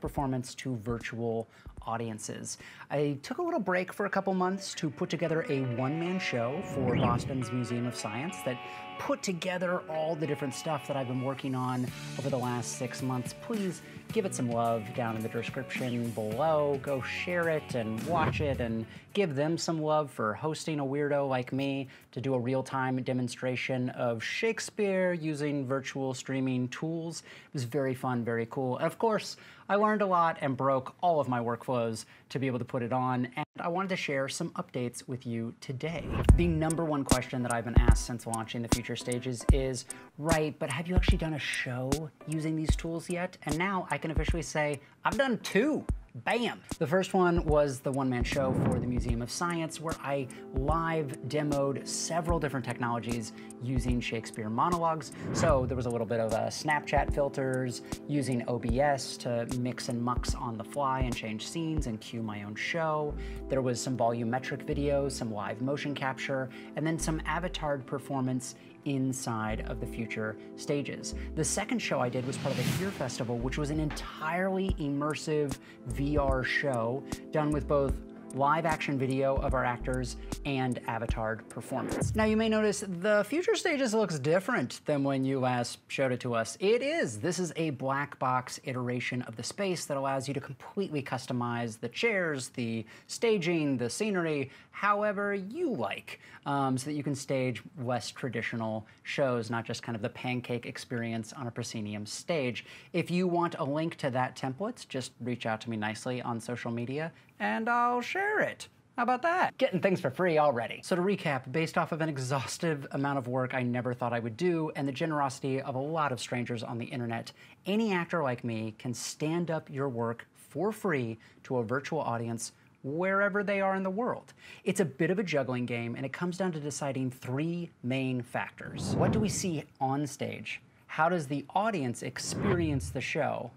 performance to virtual audiences. I took a little break for a couple months to put together a one man show for Boston's Museum of Science that put together all the different stuff that I've been working on over the last six months. Please give it some love down in the description below. Go share it and watch it and give them some love for hosting a weirdo like me to do a real time demonstration of Shakespeare using virtual streaming tools. It was very fun, very cool. And of course, I learned a lot and broke all of my workflows to be able to put it on, and I wanted to share some updates with you today. The number one question that I've been asked since launching the future stages is, right, but have you actually done a show using these tools yet? And now I can officially say, I've done two. Bam! The first one was the one man show for the Museum of Science, where I live demoed several different technologies using Shakespeare monologues. So there was a little bit of a Snapchat filters, using OBS to mix and mux on the fly and change scenes and cue my own show. There was some volumetric video, some live motion capture, and then some avatared performance inside of the future stages. The second show I did was part of the Fear Festival, which was an entirely immersive VR show done with both live action video of our actors and avatared performance. Now you may notice the future stages looks different than when you last showed it to us. It is. This is a black box iteration of the space that allows you to completely customize the chairs, the staging, the scenery, however you like, um, so that you can stage less traditional shows, not just kind of the pancake experience on a proscenium stage. If you want a link to that template, just reach out to me nicely on social media and I'll share it. How about that? Getting things for free already. So to recap, based off of an exhaustive amount of work I never thought I would do and the generosity of a lot of strangers on the internet, any actor like me can stand up your work for free to a virtual audience wherever they are in the world. It's a bit of a juggling game and it comes down to deciding three main factors. What do we see on stage? How does the audience experience the show?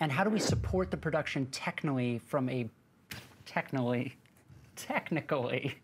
And how do we support the production technically from a technically, technically.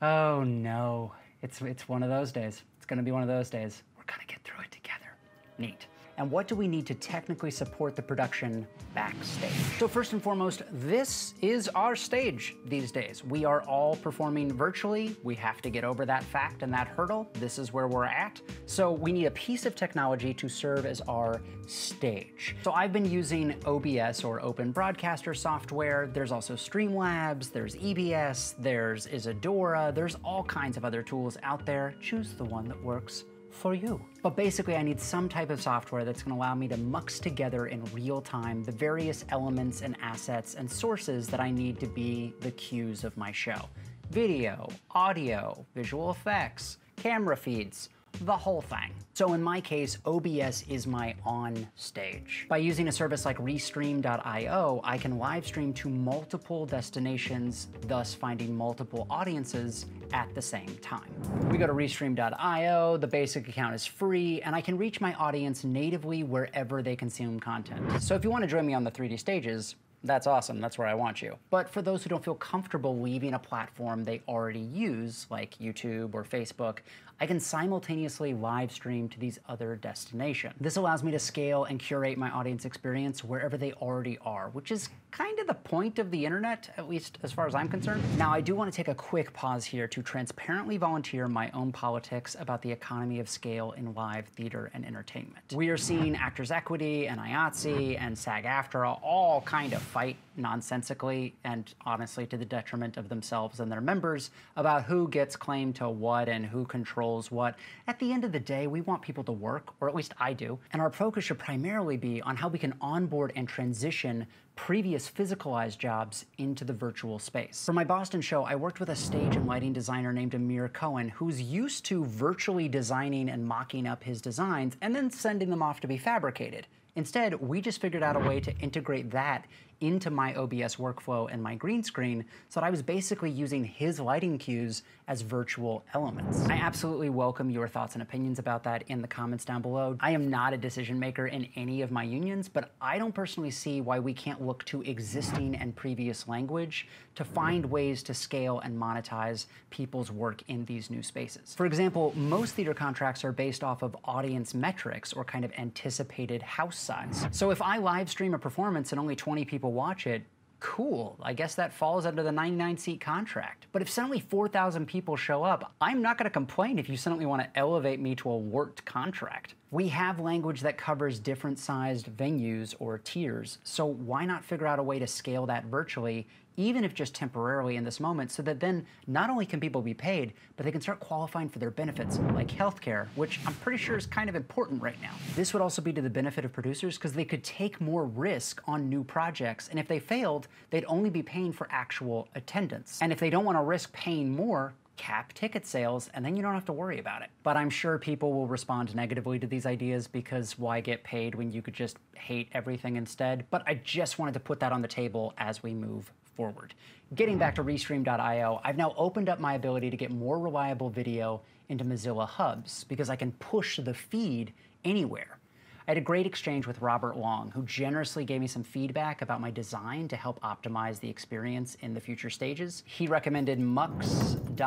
Oh no, it's, it's one of those days. It's gonna be one of those days. We're gonna get through it together. Neat and what do we need to technically support the production backstage? So first and foremost, this is our stage these days. We are all performing virtually. We have to get over that fact and that hurdle. This is where we're at. So we need a piece of technology to serve as our stage. So I've been using OBS or Open Broadcaster software. There's also Streamlabs, there's EBS, there's Isadora, there's all kinds of other tools out there. Choose the one that works for you. But basically, I need some type of software that's going to allow me to mux together in real time the various elements and assets and sources that I need to be the cues of my show. Video, audio, visual effects, camera feeds, the whole thing. So in my case, OBS is my on stage. By using a service like Restream.io, I can live stream to multiple destinations, thus finding multiple audiences at the same time. We go to Restream.io, the basic account is free, and I can reach my audience natively wherever they consume content. So if you want to join me on the 3D stages, that's awesome. That's where I want you. But for those who don't feel comfortable leaving a platform they already use, like YouTube or Facebook, I can simultaneously live stream to these other destinations. This allows me to scale and curate my audience experience wherever they already are, which is kind of the point of the internet, at least as far as I'm concerned. Now, I do want to take a quick pause here to transparently volunteer my own politics about the economy of scale in live theater and entertainment. We are seeing Actors Equity and IATSE and SAG-AFTRA all kind of fight nonsensically and honestly to the detriment of themselves and their members about who gets claim to what and who controls what. At the end of the day, we want people to work, or at least I do, and our focus should primarily be on how we can onboard and transition previous physicalized jobs into the virtual space. For my Boston show, I worked with a stage and lighting designer named Amir Cohen, who's used to virtually designing and mocking up his designs and then sending them off to be fabricated. Instead, we just figured out a way to integrate that into my OBS workflow and my green screen so that I was basically using his lighting cues as virtual elements. I absolutely welcome your thoughts and opinions about that in the comments down below. I am not a decision maker in any of my unions, but I don't personally see why we can't look to existing and previous language to find ways to scale and monetize people's work in these new spaces. For example, most theater contracts are based off of audience metrics or kind of anticipated house size. So if I live stream a performance and only 20 people watch it, cool. I guess that falls under the 99 seat contract. But if suddenly 4,000 people show up, I'm not going to complain if you suddenly want to elevate me to a warped contract. We have language that covers different sized venues or tiers, so why not figure out a way to scale that virtually even if just temporarily in this moment, so that then not only can people be paid, but they can start qualifying for their benefits, like healthcare, which I'm pretty sure is kind of important right now. This would also be to the benefit of producers because they could take more risk on new projects, and if they failed, they'd only be paying for actual attendance. And if they don't want to risk paying more, cap ticket sales, and then you don't have to worry about it. But I'm sure people will respond negatively to these ideas because why get paid when you could just hate everything instead? But I just wanted to put that on the table as we move forward. Getting back to Restream.io, I've now opened up my ability to get more reliable video into Mozilla hubs because I can push the feed anywhere. I had a great exchange with Robert Long, who generously gave me some feedback about my design to help optimize the experience in the future stages. He recommended Mux.io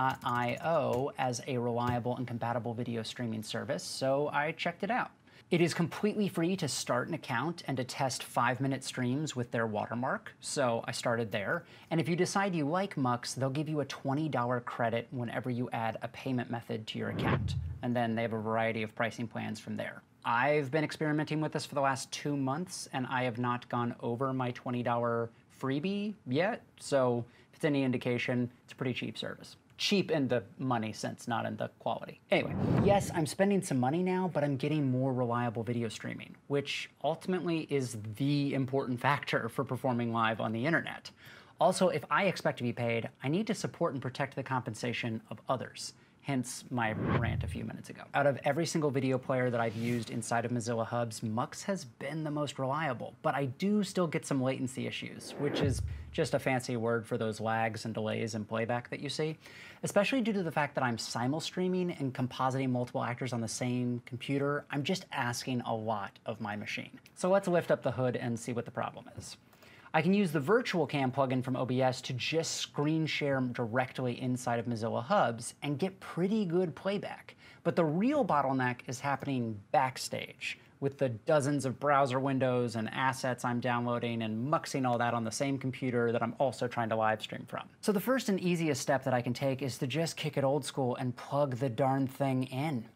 as a reliable and compatible video streaming service, so I checked it out. It is completely free to start an account and to test five minute streams with their watermark. So I started there. And if you decide you like Mux, they'll give you a $20 credit whenever you add a payment method to your account. And then they have a variety of pricing plans from there. I've been experimenting with this for the last two months and I have not gone over my $20 freebie yet. So if it's any indication, it's a pretty cheap service cheap in the money sense, not in the quality. Anyway, yes, I'm spending some money now, but I'm getting more reliable video streaming, which ultimately is the important factor for performing live on the internet. Also, if I expect to be paid, I need to support and protect the compensation of others hence my rant a few minutes ago. Out of every single video player that I've used inside of Mozilla Hubs, Mux has been the most reliable, but I do still get some latency issues, which is just a fancy word for those lags and delays in playback that you see, especially due to the fact that I'm simul-streaming and compositing multiple actors on the same computer. I'm just asking a lot of my machine. So let's lift up the hood and see what the problem is. I can use the Virtual Cam plugin from OBS to just screen share directly inside of Mozilla Hubs and get pretty good playback. But the real bottleneck is happening backstage with the dozens of browser windows and assets I'm downloading and muxing all that on the same computer that I'm also trying to live stream from. So the first and easiest step that I can take is to just kick it old school and plug the darn thing in.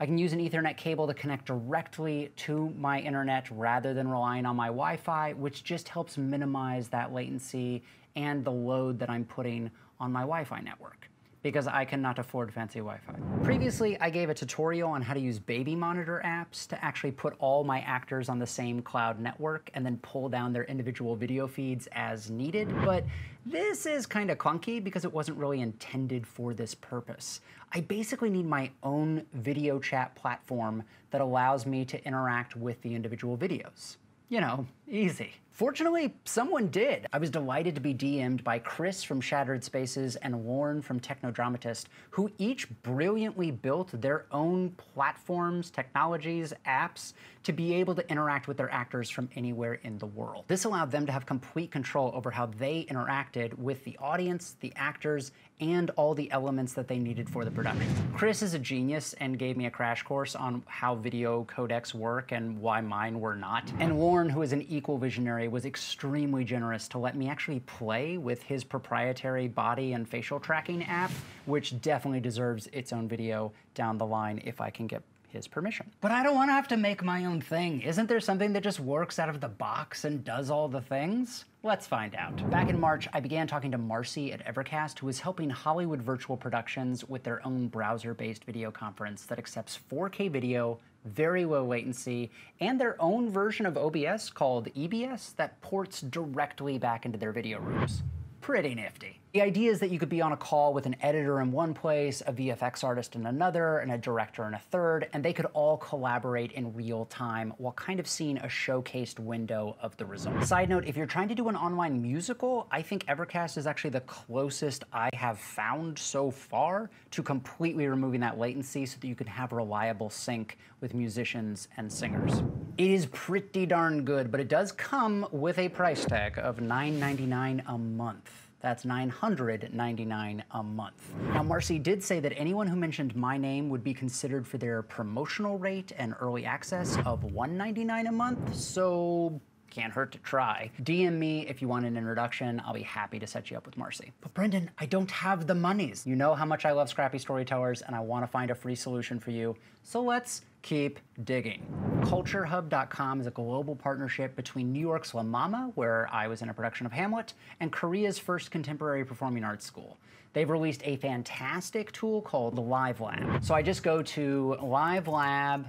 I can use an Ethernet cable to connect directly to my internet rather than relying on my Wi-Fi, which just helps minimize that latency and the load that I'm putting on my Wi-Fi network because I cannot afford fancy Wi-Fi. Previously, I gave a tutorial on how to use baby monitor apps to actually put all my actors on the same cloud network and then pull down their individual video feeds as needed, but this is kind of clunky because it wasn't really intended for this purpose. I basically need my own video chat platform that allows me to interact with the individual videos. You know, easy. Fortunately, someone did. I was delighted to be DM'd by Chris from Shattered Spaces and Warren from Technodramatist, who each brilliantly built their own platforms, technologies, apps to be able to interact with their actors from anywhere in the world. This allowed them to have complete control over how they interacted with the audience, the actors, and all the elements that they needed for the production. Chris is a genius and gave me a crash course on how video codecs work and why mine were not. And Warren, who is an equal visionary was extremely generous to let me actually play with his proprietary body and facial tracking app, which definitely deserves its own video down the line if I can get his permission. But I don't want to have to make my own thing. Isn't there something that just works out of the box and does all the things? Let's find out. Back in March, I began talking to Marcy at Evercast, who is helping Hollywood Virtual Productions with their own browser-based video conference that accepts 4K video, very low latency, and their own version of OBS called EBS that ports directly back into their video rooms pretty nifty. The idea is that you could be on a call with an editor in one place, a VFX artist in another, and a director in a third, and they could all collaborate in real time while kind of seeing a showcased window of the result. Side note, if you're trying to do an online musical, I think Evercast is actually the closest I have found so far to completely removing that latency so that you can have reliable sync with musicians and singers. It is pretty darn good, but it does come with a price tag of $9.99 a month. That's 999 a month. Now, Marcy did say that anyone who mentioned my name would be considered for their promotional rate and early access of 199 a month, so can't hurt to try. DM me if you want an introduction. I'll be happy to set you up with Marcy. But Brendan, I don't have the monies. You know how much I love scrappy storytellers and I want to find a free solution for you. So let's keep digging. CultureHub.com is a global partnership between New York's La Mama, where I was in a production of Hamlet, and Korea's first contemporary performing arts school. They've released a fantastic tool called the Live Lab. So I just go to livelab.app,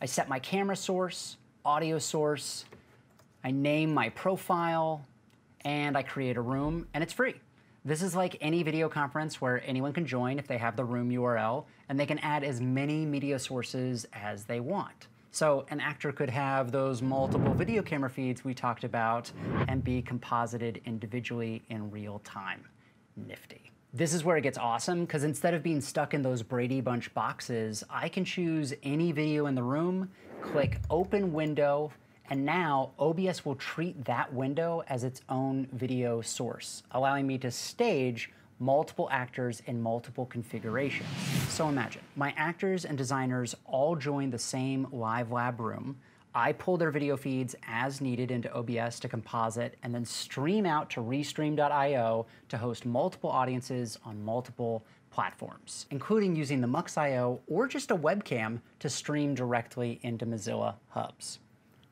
I set my camera source, audio source, I name my profile, and I create a room, and it's free. This is like any video conference where anyone can join if they have the room URL, and they can add as many media sources as they want. So an actor could have those multiple video camera feeds we talked about and be composited individually in real time. Nifty. This is where it gets awesome because instead of being stuck in those Brady Bunch boxes, I can choose any video in the room, click open window, and now OBS will treat that window as its own video source, allowing me to stage multiple actors in multiple configurations. So imagine, my actors and designers all join the same live lab room. I pull their video feeds as needed into OBS to composite and then stream out to restream.io to host multiple audiences on multiple platforms, including using the Mux.io or just a webcam to stream directly into Mozilla hubs.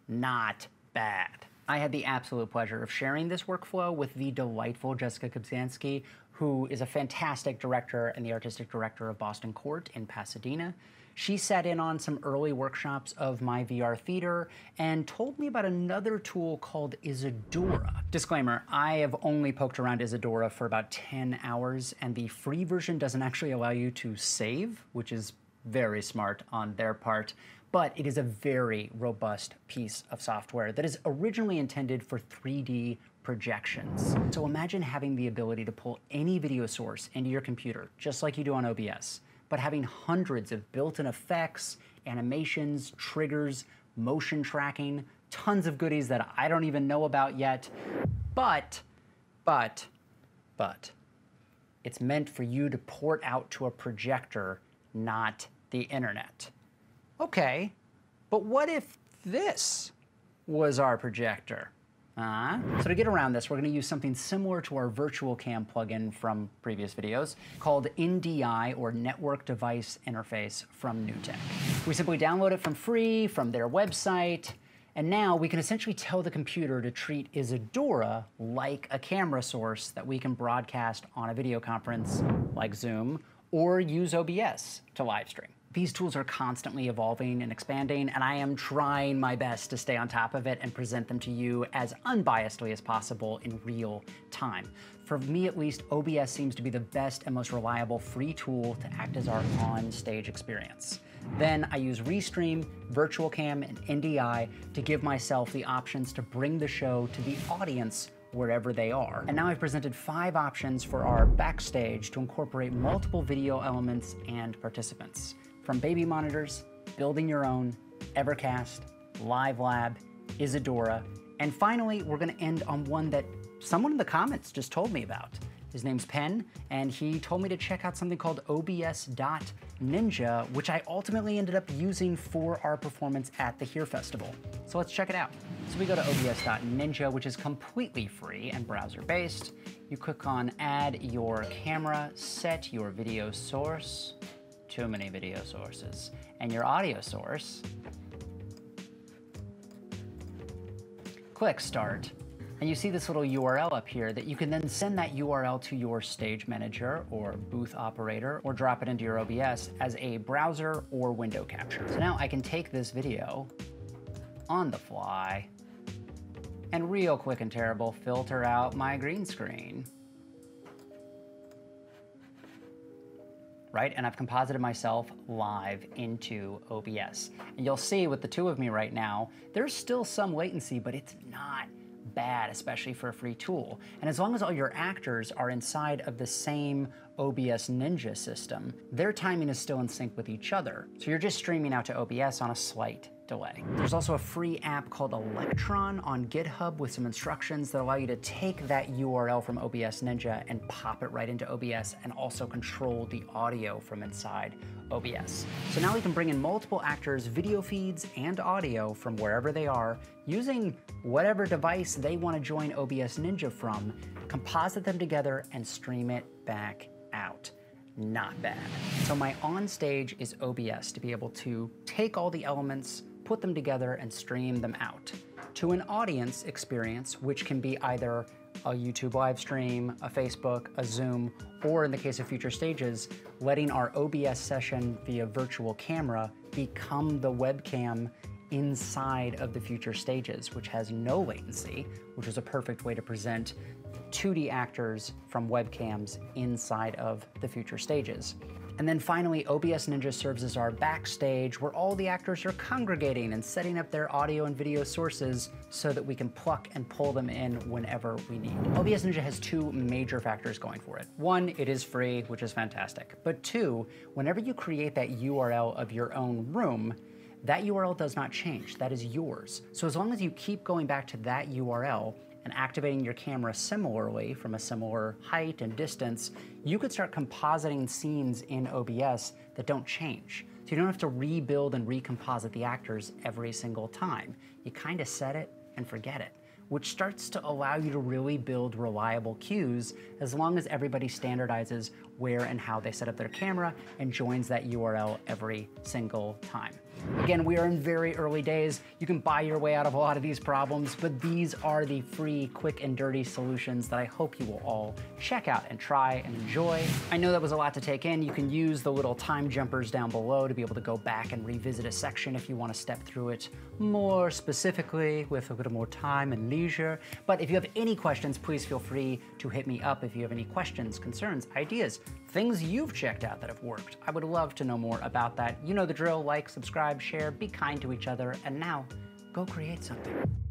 Not bad. I had the absolute pleasure of sharing this workflow with the delightful Jessica Kubzansky, who is a fantastic director and the artistic director of Boston Court in Pasadena. She sat in on some early workshops of my VR theater and told me about another tool called Isadora. Disclaimer, I have only poked around Isadora for about 10 hours, and the free version doesn't actually allow you to save, which is very smart on their part but it is a very robust piece of software that is originally intended for 3D projections. So imagine having the ability to pull any video source into your computer, just like you do on OBS, but having hundreds of built-in effects, animations, triggers, motion tracking, tons of goodies that I don't even know about yet. But, but, but, it's meant for you to port out to a projector, not the internet. Okay, but what if this was our projector? Uh, so to get around this, we're going to use something similar to our virtual cam plugin from previous videos called NDI or Network Device Interface from NewTek. We simply download it from free from their website, and now we can essentially tell the computer to treat Isadora like a camera source that we can broadcast on a video conference like Zoom or use OBS to live stream. These tools are constantly evolving and expanding, and I am trying my best to stay on top of it and present them to you as unbiasedly as possible in real time. For me at least, OBS seems to be the best and most reliable free tool to act as our on-stage experience. Then I use Restream, Virtual Cam, and NDI to give myself the options to bring the show to the audience wherever they are. And now I've presented five options for our backstage to incorporate multiple video elements and participants from baby monitors, building your own, Evercast, Live Lab, Isadora, and finally, we're gonna end on one that someone in the comments just told me about. His name's Penn, and he told me to check out something called OBS.Ninja, which I ultimately ended up using for our performance at the Here Festival. So let's check it out. So we go to OBS.Ninja, which is completely free and browser-based. You click on Add Your Camera, set your video source, too many video sources. And your audio source, click Start, and you see this little URL up here that you can then send that URL to your stage manager or booth operator or drop it into your OBS as a browser or window capture. So now I can take this video on the fly and real quick and terrible, filter out my green screen. Right? And I've composited myself live into OBS. And you'll see with the two of me right now, there's still some latency, but it's not bad, especially for a free tool. And as long as all your actors are inside of the same OBS Ninja system, their timing is still in sync with each other. So you're just streaming out to OBS on a slight delay. There's also a free app called Electron on GitHub with some instructions that allow you to take that URL from OBS Ninja and pop it right into OBS and also control the audio from inside OBS. So now we can bring in multiple actors' video feeds and audio from wherever they are using whatever device they want to join OBS Ninja from, composite them together, and stream it back out not bad. So my on stage is OBS to be able to take all the elements put them together and stream them out to an audience experience, which can be either a YouTube live stream, a Facebook, a Zoom, or in the case of future stages, letting our OBS session via virtual camera become the webcam inside of the future stages, which has no latency, which is a perfect way to present 2D actors from webcams inside of the future stages. And then finally, OBS Ninja serves as our backstage where all the actors are congregating and setting up their audio and video sources so that we can pluck and pull them in whenever we need. OBS Ninja has two major factors going for it. One, it is free, which is fantastic. But two, whenever you create that URL of your own room, that URL does not change. That is yours. So as long as you keep going back to that URL, and activating your camera similarly from a similar height and distance, you could start compositing scenes in OBS that don't change. So you don't have to rebuild and recomposite the actors every single time. You kind of set it and forget it which starts to allow you to really build reliable cues as long as everybody standardizes where and how they set up their camera and joins that URL every single time. Again, we are in very early days. You can buy your way out of a lot of these problems, but these are the free, quick and dirty solutions that I hope you will all check out and try and enjoy. I know that was a lot to take in. You can use the little time jumpers down below to be able to go back and revisit a section if you want to step through it more specifically with a little more time and leisure. But if you have any questions, please feel free to hit me up if you have any questions, concerns, ideas, things you've checked out that have worked. I would love to know more about that. You know the drill, like, subscribe, share, be kind to each other, and now go create something.